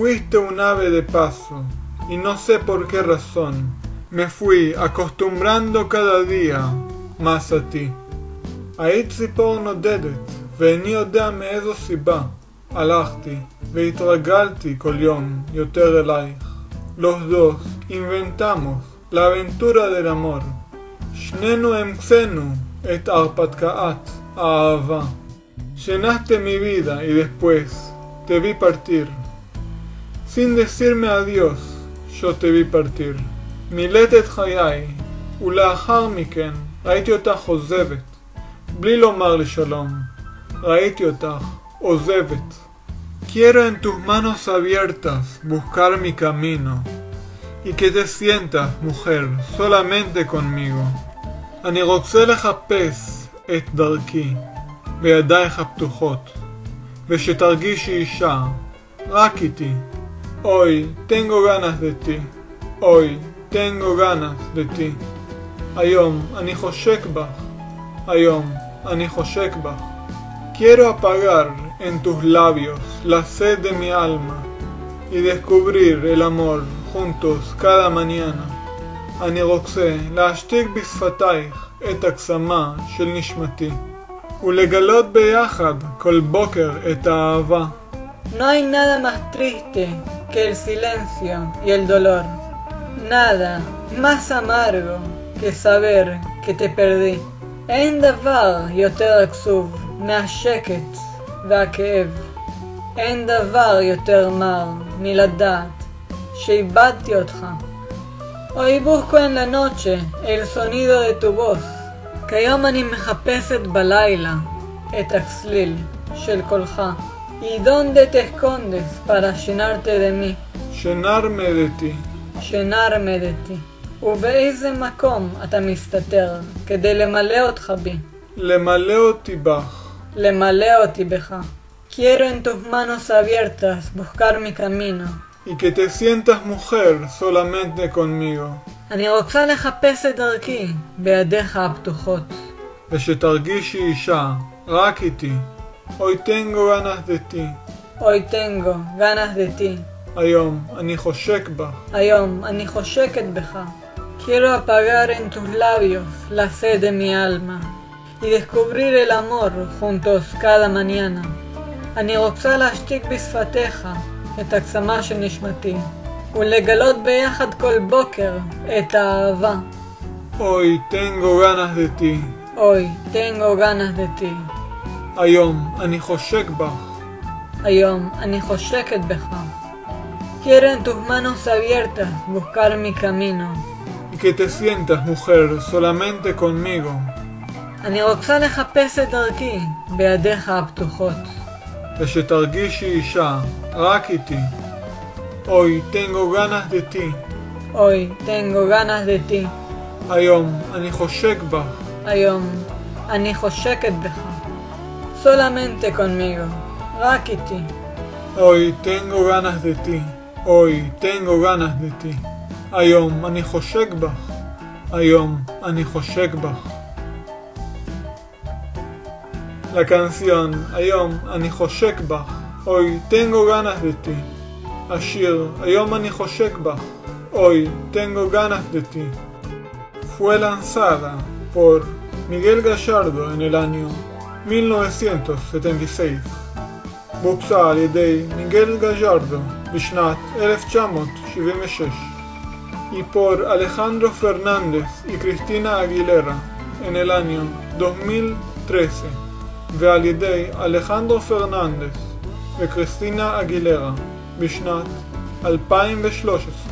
Fuiste un ave de paso, y no sé por qué razón, me fui acostumbrando cada día más a ti. היית ציפור נודדת, ואיני יודע מאיזו סיבה. הלכתי, והתרגלתי כל יום יותר אלייך. Los dos inventamos la aventura del amor. שנינו המצאנו את הרפתקאת האהבה. Llenaste mi vida y después te vi partir. Sin decirme adiós, yo te vi partir. מילאת את חיי, ולאחר מכן ראיתי אותך עוזבת. בלי לומר לי שלום, ראיתי אותך עוזבת. Quiero en tus manos abiertas buscar mi camino y que te sientas, mujer, solamente conmigo. אני רוצה לחפש את דרכי בידייך הפתוחות, ושתרגישי אישה, רק איתי. Hoy tengo ganas de ti. Hoy tengo ganas de ti. היום אני חושק בך. היום אני חושק בך. Quiero apagar en tus labios la sed de mi alma y descubrir el amor juntos cada mañana. אני רוצה להשתיק בשפתייך את הקסמה של נשמתי ולגלות ביחד כל בוקר את האהבה. No hay nada más triste que el silencio y el dolor. Nada más amargo que saber que te perdí. אין דבר יותר עצוב מהשקט והכאב. אין דבר יותר מר מלדעת שאיבדתי אותך. La noche el sonido de tu voz. כיום אני מחפשת בלילה את הצליל של קולך. ¿Y dónde te escondes para llenarte de mí? Llenarme de ti. llenarme de ti. ובאיזה מקום אתה מסתתר כדי למלא אותך בי? למלא אותי בך. למלא אותי בך. Quiero en tus manos abiertas buscar mi camino. Y que te sientas mujer solamente conmigo. אני רוצה לחפש את דרכי בידיך הפתוחות. ושתרגישי אישה, רק איתי. Hoy tengo ganas de ti. Hoy tengo ganas de ti. היום אני חושק בך. היום אני חושקת בך. Quiero apagar en tus labios la sed de mi alma y descubrir el amor juntos cada mañana. אני רוצה להשתיק בשפתיך את הקסמה של נשמתי ולגלות ביחד כל בוקר את האהבה. Hoy tengo ganas de ti. Hoy tengo ganas de ti. היום אני חושק בך. היום אני חושקת בך. Quiero en tus manos abiertas buscar mi camino. Y que te sientas mujer solamente conmigo. אני רוצה לחפש את דרכי בידיך הפתוחות. ושתרגישי אישה, רק איתי. Hoy tengo ganas de ti. Hoy tengo ganas de ti. היום אני חושק בך. היום אני חושקת בך. solamente conmigo. Rakiti. Hoy tengo ganas de ti. Hoy tengo ganas de ti. Ayom ani Bach. Ayom ani Bach. La canción Ayom ani Bach. Hoy tengo ganas de ti. Ashir Ayom ani Bach. Hoy tengo ganas de ti. Fue lanzada por Miguel Gallardo en el año 1976. בוצע על ידי מיגל גז'רדו בשנת 1976. y por Alejandro Fernández y Cristina Aguilera en el año 2013 ועל ידי אלחנדרו פרננדס וקריסטינה אגילרה בשנת 2013